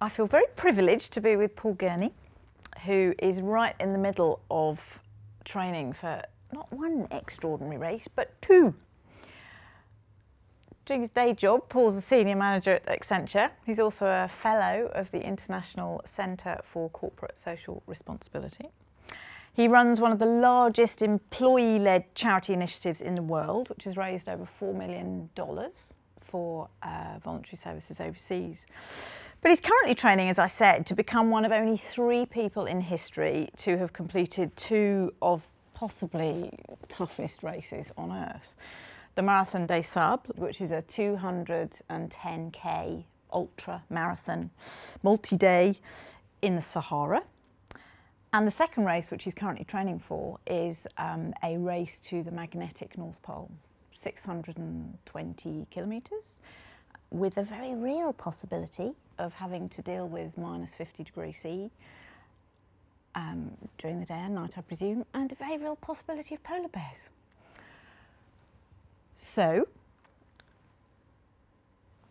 I feel very privileged to be with Paul Gurney, who is right in the middle of training for not one extraordinary race, but two. Doing his day job, Paul's a senior manager at Accenture. He's also a fellow of the International Centre for Corporate Social Responsibility. He runs one of the largest employee led charity initiatives in the world, which has raised over $4 million for uh, voluntary services overseas. But he's currently training, as I said, to become one of only three people in history to have completed two of possibly toughest races on earth. The Marathon des Sables, which is a 210k ultra marathon, multi day in the Sahara and the second race, which he's currently training for, is um, a race to the magnetic North Pole, 620 kilometres, with a very real possibility of having to deal with minus 50 degrees C um, during the day and night, I presume, and a very real possibility of polar bears. So,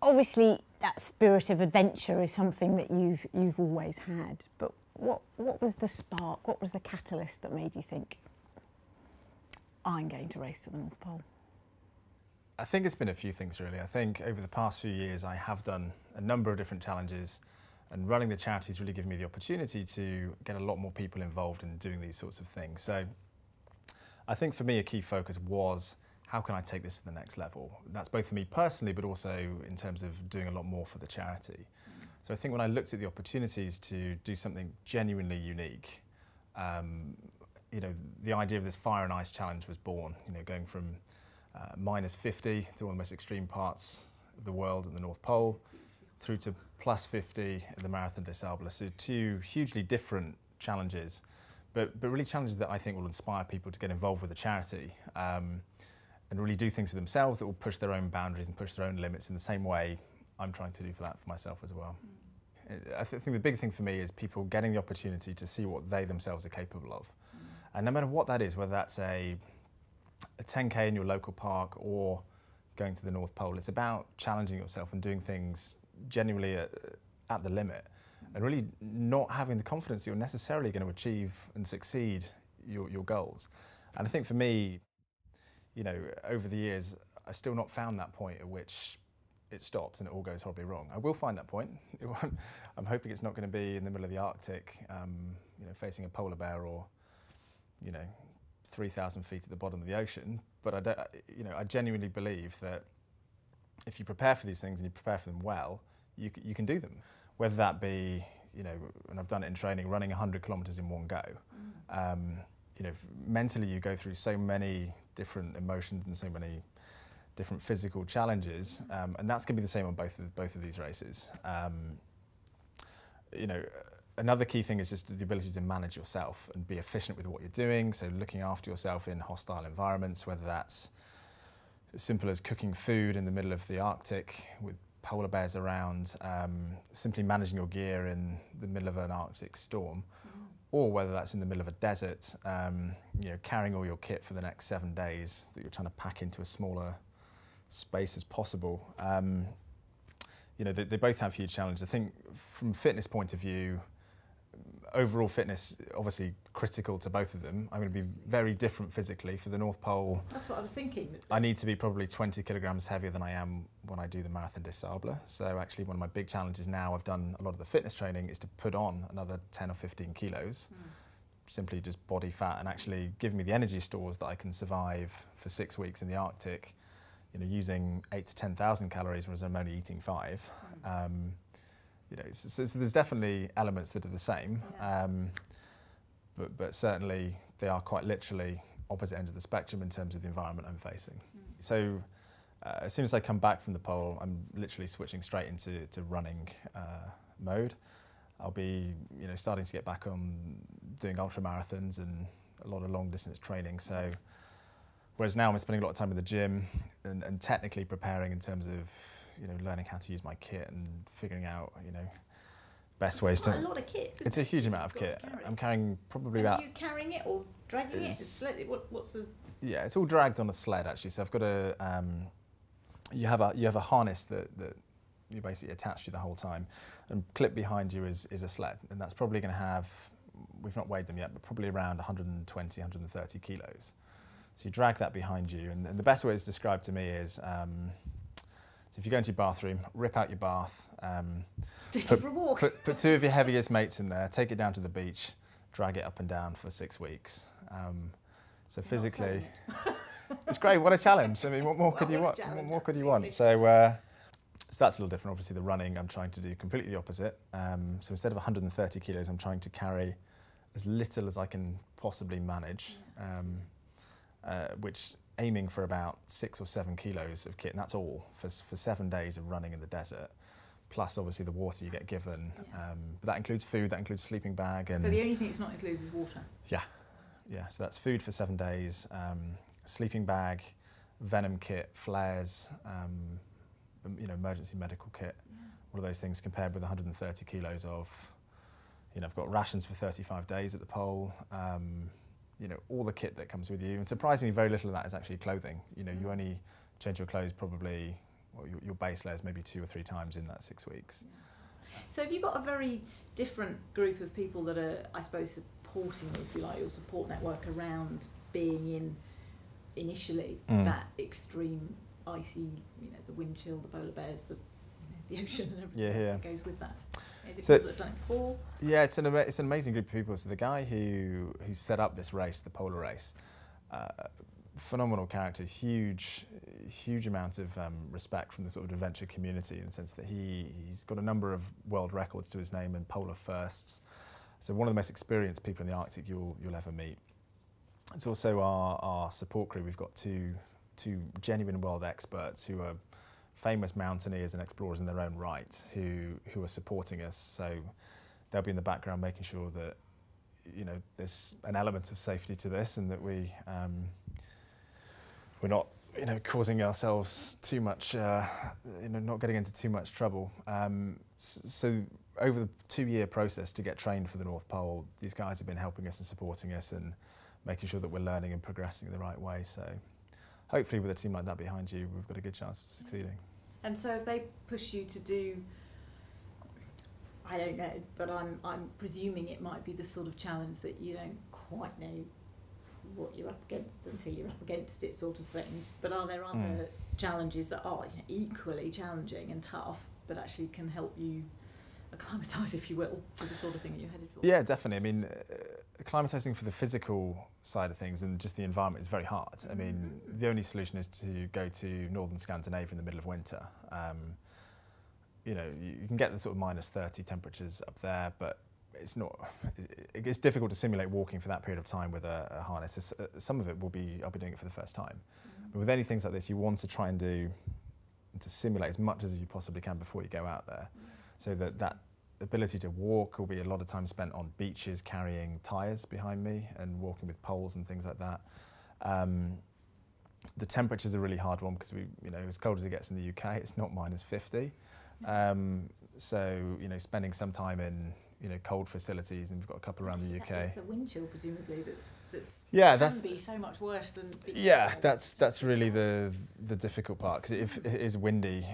obviously, that spirit of adventure is something that you've you've always had, but what, what was the spark, what was the catalyst that made you think, I'm going to race to the North Pole? I think it's been a few things really. I think over the past few years I have done a number of different challenges and running the charities really given me the opportunity to get a lot more people involved in doing these sorts of things. So I think for me a key focus was how can I take this to the next level? That's both for me personally but also in terms of doing a lot more for the charity. So I think when I looked at the opportunities to do something genuinely unique, um, you know, the idea of this fire and ice challenge was born. You know, going from minus 50 to one of the most extreme parts of the world at the North Pole, through to plus 50 at the Marathon des Sables. So two hugely different challenges, but, but really challenges that I think will inspire people to get involved with the charity um, and really do things for themselves that will push their own boundaries and push their own limits in the same way I'm trying to do for that for myself as well. Mm. I th think the big thing for me is people getting the opportunity to see what they themselves are capable of. And no matter what that is, whether that's a, a 10K in your local park or going to the North Pole, it's about challenging yourself and doing things genuinely at, at the limit and really not having the confidence you're necessarily going to achieve and succeed your, your goals. And I think for me, you know, over the years, I've still not found that point at which it stops and it all goes horribly wrong. I will find that point. I'm hoping it's not going to be in the middle of the Arctic, um, you know, facing a polar bear or, you know, 3,000 feet at the bottom of the ocean. But I, don't, you know, I genuinely believe that if you prepare for these things and you prepare for them well, you, you can do them. Whether that be, you know, and I've done it in training, running 100 kilometres in one go. Mm. Um, you know, mentally you go through so many different emotions and so many different physical challenges, um, and that's going to be the same on both of, both of these races. Um, you know, another key thing is just the ability to manage yourself and be efficient with what you're doing. So looking after yourself in hostile environments, whether that's as simple as cooking food in the middle of the Arctic with polar bears around, um, simply managing your gear in the middle of an Arctic storm, mm. or whether that's in the middle of a desert, um, you know, carrying all your kit for the next seven days that you're trying to pack into a smaller space as possible. Um, you know, they, they, both have huge challenges. I think from a fitness point of view, overall fitness obviously critical to both of them. I'm going to be very different physically for the North Pole. That's what I was thinking. I need to be probably 20 kilograms heavier than I am when I do the Marathon des Sables. So actually one of my big challenges now, I've done a lot of the fitness training, is to put on another 10 or 15 kilos. Mm. Simply just body fat and actually give me the energy stores that I can survive for six weeks in the Arctic you know, using eight to 10,000 calories, whereas I'm only eating five. Mm. Um, you know, so, so, there's definitely elements that are the same, yeah. um, but, but certainly they are quite literally opposite ends of the spectrum in terms of the environment I'm facing. Mm. So uh, as soon as I come back from the pole, I'm literally switching straight into to running uh, mode. I'll be, you know, starting to get back on doing ultra marathons and a lot of long distance training. So Whereas now I'm spending a lot of time in the gym and, and technically preparing in terms of you know learning how to use my kit and figuring out you know best That's ways to. a lot of kit. It's a huge amount of kit. I'm carrying probably and about. Are you carrying it or dragging it? What, what's the? Yeah, it's all dragged on a sled actually. So I've got a. Um, you have a you have a harness that that you're basically attached to the whole time. And clipped behind you is, is a sled, and that's probably going to have, we've not weighed them yet, but probably around 120, 130 kilos. So you drag that behind you, and, and the best way it's described to me is, um, so if you go into your bathroom, rip out your bath, um, Take it for a walk. put, put two of your heaviest mates in there, take it down to the beach, drag it up and down for six weeks. Um, so physically, it's great. What a challenge! I mean, what more Well, could you want? What more could you want? So, uh, so that's a little different. Obviously, the running, I'm trying to do completely the opposite. Um, so instead of 130 kilos, I'm trying to carry as little as I can possibly manage, um, uh, which aiming for about six or seven kilos of kit, and that's all for, for seven days of running in the desert. Plus, obviously, the water you get given. Yeah. Um, but that includes food, that includes sleeping bag, and So the only thing it's not included is water. yeah, Yeah, so that's food for seven days, um, sleeping bag, venom kit, flares, um, um, you know, emergency medical kit, all of those things compared with 130 kilos of, you know, I've got rations for 35 days at the pole, um, you know, all the kit that comes with you. And surprisingly, very little of that is actually clothing. You know, you Mm. only change your clothes probably, well, your, your base layers maybe two or three times in that six weeks. So have you got a very different group of people that are, I suppose, supporting you, if you like, your support network around being in initially Mm. that extreme icy, you know, the wind chill, the polar bears, the you know, the ocean and everything Yeah, yeah. that goes with that. Is it So- people that have done it before? Yeah, it's an it's an amazing group of people. So the guy who who set up this race, the polar race, uh, phenomenal character, huge huge amount of um, respect from the sort of adventure community in the sense that he he's got a number of world records to his name and polar firsts. So one of the most experienced people in the Arctic you'll you'll ever meet. It's also our our support crew. We've got two two genuine world experts who are famous mountaineers and explorers in their own right who who are supporting us. So they'll be in the background making sure that you know there's an element of safety to this and that we um, we're not you know causing ourselves too much uh, you know not getting into too much trouble. Um, so over the two-year process to get trained for the North Pole, these guys have been helping us and supporting us and making sure that we're learning and progressing the right way. So hopefully with a team like that behind you, we've got a good chance of succeeding. And so if they push you to do, I don't know, but I'm I'm presuming it might be the sort of challenge that you don't quite know what you're up against until you're up against it, sort of thing. But are there other Mm. challenges that are you know, equally challenging and tough, but actually can help you acclimatise, if you will, to the sort of thing that you're headed for? Yeah, definitely. I mean, uh, acclimatizing for the physical side of things and just the environment is very hard. I mean, the only solution is to go to northern Scandinavia in the middle of winter. Um, you know, you, can get the sort of minus 30 temperatures up there, but it's not. It's difficult to simulate walking for that period of time with a, a harness. It's, uh, some of it will be. I'll be doing it for the first time. But with any things like this, you want to try and do to simulate as much as you possibly can before you go out there, so that that ability to walk will be a lot of time spent on beaches carrying tyres behind me and walking with poles and things like that. Um, the temperature's a really hard one because we, you know, as cold as it gets in the UK, it's not minus 50. Um, so, you know, spending some time in, you know, cold facilities, and we've got a couple around the UK. It's the wind chill, presumably, that's that's Yeah, can that's be so much worse than. yeah, that's that's really the the difficult part because if it is windy,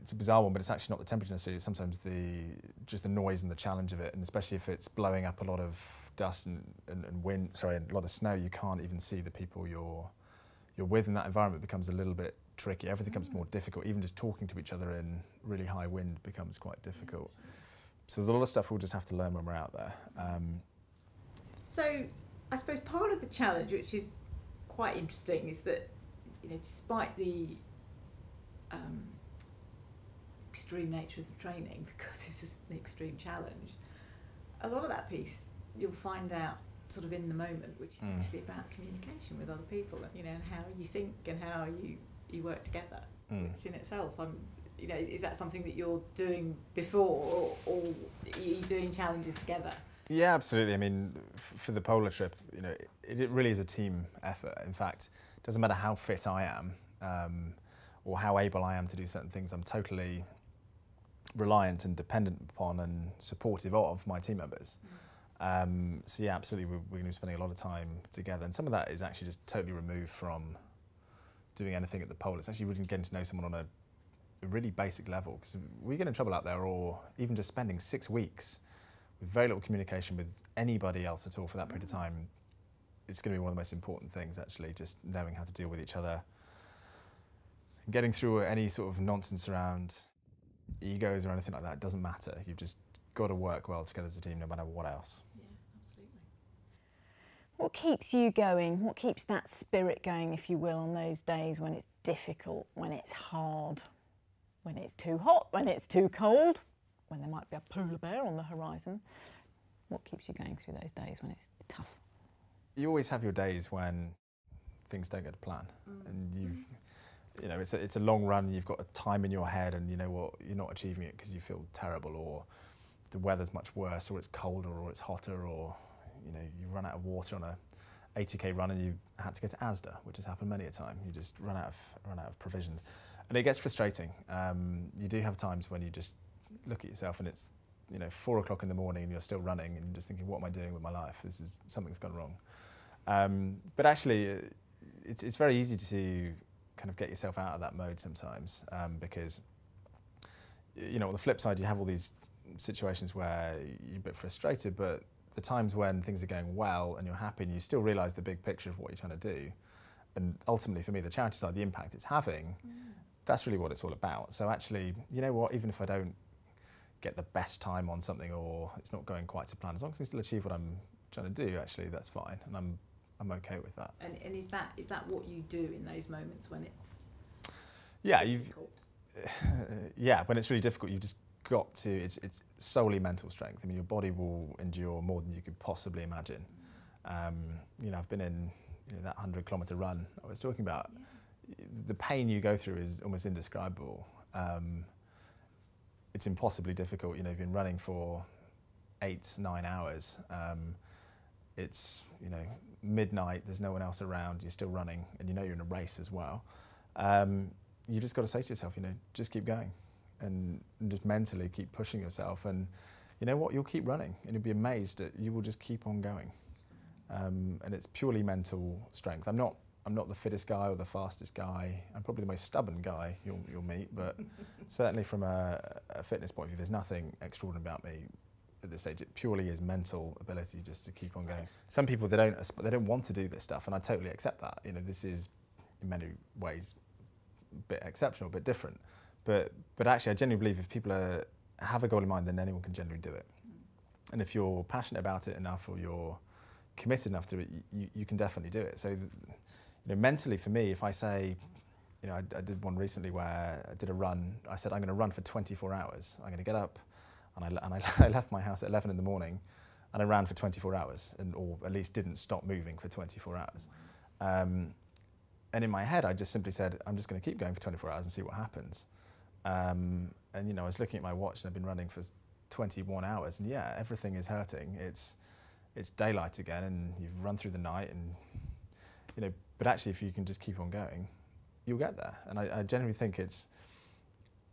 it's a bizarre one, but it's actually not the temperature necessarily. It's sometimes the just the noise and the challenge of it, and especially if it's blowing up a lot of dust and, and, and wind, sorry, and a lot of snow, you can't even see the people you're you're with, and that environment becomes a little bit tricky. Everything becomes more difficult. Even just talking to each other in really high wind becomes quite difficult. So there's a lot of stuff we'll just have to learn when we're out there. Um, So, I suppose part of the challenge, which is quite interesting, is that you know, despite the um, extreme nature of the training, because it's an extreme challenge, a lot of that piece you'll find out sort of in the moment, which is Mm. actually about communication with other people, and you know, and how you sync and how you you work together, mm. which in itself, I'm. You know, is that something that you're doing before, or, or are you doing challenges together? Yeah, absolutely. I mean, for the polar trip, you know, it, it really is a team effort. In fact, it doesn't matter how fit I am um, or how able I am to do certain things. I'm totally reliant and dependent upon and supportive of my team members. Um, so yeah, absolutely, we're, we're going to be spending a lot of time together, and some of that is actually just totally removed from doing anything at the pole. It's actually really getting to know someone on a a really basic level because we get in trouble out there or even just spending six weeks with very little communication with anybody else at all for that period of time. It's going to be one of the most important things actually just knowing how to deal with each other. Getting through any sort of nonsense around egos or anything like that doesn't matter. You've just got to work well together as a team no matter what else. Yeah, absolutely. What keeps you going? What keeps that spirit going, if you will, on those days when it's difficult, when it's hard, when it's too hot, when it's too cold, when there might be a polar bear on the horizon? What keeps you going through those days when it's tough? you always have your days when things don't go to plan. And you you know it's a, it's a long run. And you've got a time in your head and you know what you're not achieving it because you feel terrible or the weather's much worse or it's colder or it's hotter or you know you run out of water on a 80k run and you had to go to Asda which has happened many a time. You just run out of run out of provisions. And it gets frustrating. Um, you do have times when you just look at yourself and it's you know four o'clock in the morning and you're still running and you're just thinking what am I doing with my life this is something's gone wrong um, but actually, uh, it's, it's very easy to kind of get yourself out of that mode sometimes um, because, you know, on the flip side, you have all these situations where you're a bit frustrated, but the times when things are going well and you're happy and you still realise the big picture of what you're trying to do, and ultimately for me, the charity side, the impact it's having, mm. that's really what it's all about. So actually, you know what, even if I don't get the best time on something or it's not going quite to plan, as long as I still achieve what I'm trying to do, actually, that's fine. And I'm I'm okay with that. And, and is that is that what you do in those moments when it's yeah you've yeah when it's really difficult you've just got to it's it's solely mental strength. I mean your body will endure more than you could possibly imagine. Um, you know I've been in you know, that hundred kilometre run I was talking about. Yeah. The pain you go through is almost indescribable. Um, it's impossibly difficult. You know, you've been running for eight, nine hours. Um, it's you know midnight, there's no one else around, you're still running, and you know you're in a race as well. Um, you just got to say to yourself, you know, just keep going, and, just mentally keep pushing yourself, and you know what, you'll keep running, and you'll be amazed that you will just keep on going. Um, and it's purely mental strength. I'm not I'm not the fittest guy or the fastest guy. I'm probably the most stubborn guy you'll, you'll meet, but certainly from a, a, fitness point of view, there's nothing extraordinary about me at this stage. It purely is mental ability just to keep on going. Some people they don't they don't want to do this stuff, and I totally accept that. You know, this is in many ways a bit exceptional, a bit different. But but actually, I genuinely believe if people are, have a goal in mind, then anyone can generally do it. And if you're passionate about it enough, or you're committed enough to it, you, you can definitely do it. So, you know, mentally for me, if I say, you know, I, I did one recently where I did a run. I said I'm going to run for 24 hours. I'm going to get up and I, and I, I left my house at 11 in the morning and I ran for 24 hours, and, or at least didn't stop moving for 24 hours. Um, and in my head, I just simply said, I'm just going to keep going for 24 hours and see what happens. Um, and you know, I was looking at my watch and I've been running for 21 hours, and yeah, everything is hurting. It's it's daylight again, and you've run through the night, and you know. But actually, if you can just keep on going, you'll get there. And I, I generally think it's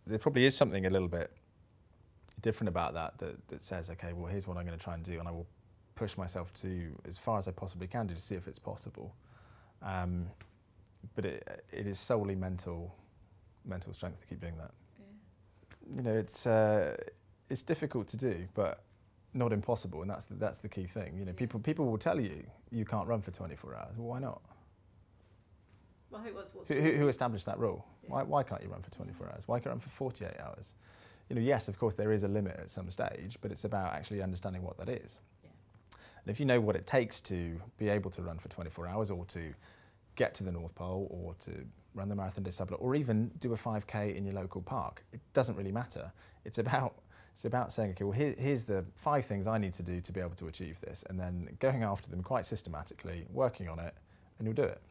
there probably is something a little bit different about that, that that says, okay, well, here's what I'm going to try and do, and I will push myself to as far as I possibly can do to see if it's possible. Um, but it, it is solely mental mental strength to keep doing that. Yeah. You know, it's uh, it's difficult to do, but not impossible, and that's the, that's the key thing. You know, yeah. people people will tell you you can't run for 24 hours. Well, why not? Well, what's, what's who, who, established that rule? Yeah. Why, why can't you run for 24 hours? Why can't you run for 48 hours? you know, yes, of course, there is a limit at some stage, but it's about actually understanding what that is. Yeah. And if you know what it takes to be able to run for 24 hours or to get to the North Pole or to run the Marathon des Sables or even do a 5K in your local park, it doesn't really matter. It's about it's about saying, okay, well, here, here's the five things I need to do to be able to achieve this, and then going after them quite systematically, working on it, and you'll do it.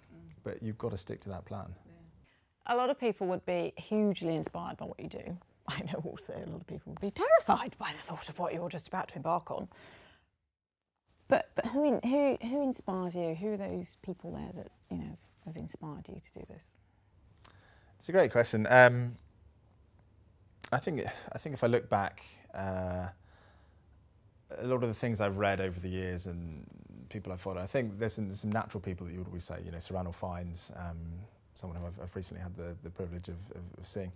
But you've got to stick to that plan. Yeah. A lot of people would be hugely inspired by what you do. I know also a lot of people would be terrified by the thought of what you're just about to embark on. But, but who, who, who inspires you? Who are those people there that you know have inspired you to do this? It's a great question. Um, I think I think if I look back, uh, a lot of the things I've read over the years and people I've followed, I think there's some, there's some natural people that you would always say. You know, Sir Ranulph Fiennes, um, someone who I've, I've, recently had the, the privilege of, of, of seeing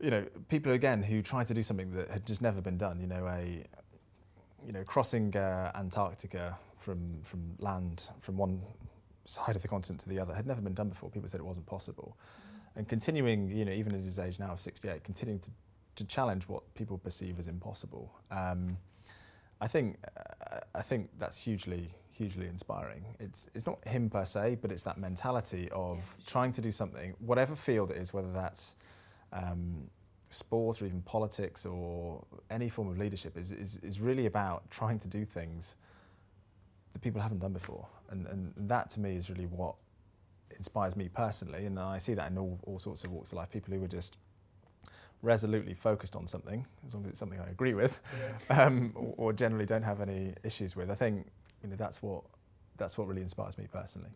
you know, people again who tried to do something that had just never been done. You know, a you know crossing uh, Antarctica from from land from one side of the continent to the other had never been done before. People said it wasn't possible, and continuing, you know, even at his age now of 68, continuing to to challenge what people perceive as impossible. Um, I think uh, I think that's hugely hugely inspiring. It's it's not him per se, but it's that mentality of Yeah, sure. trying to do something, whatever field it is, whether that's um, sport or even politics or any form of leadership, is, is is really about trying to do things that people haven't done before, and and that to me is really what inspires me personally, and I see that in all, all sorts of walks of life. People who are just resolutely focused on something, as long as it's something I agree with, um, or, or generally don't have any issues with. I think you know that's what that's what really inspires me personally.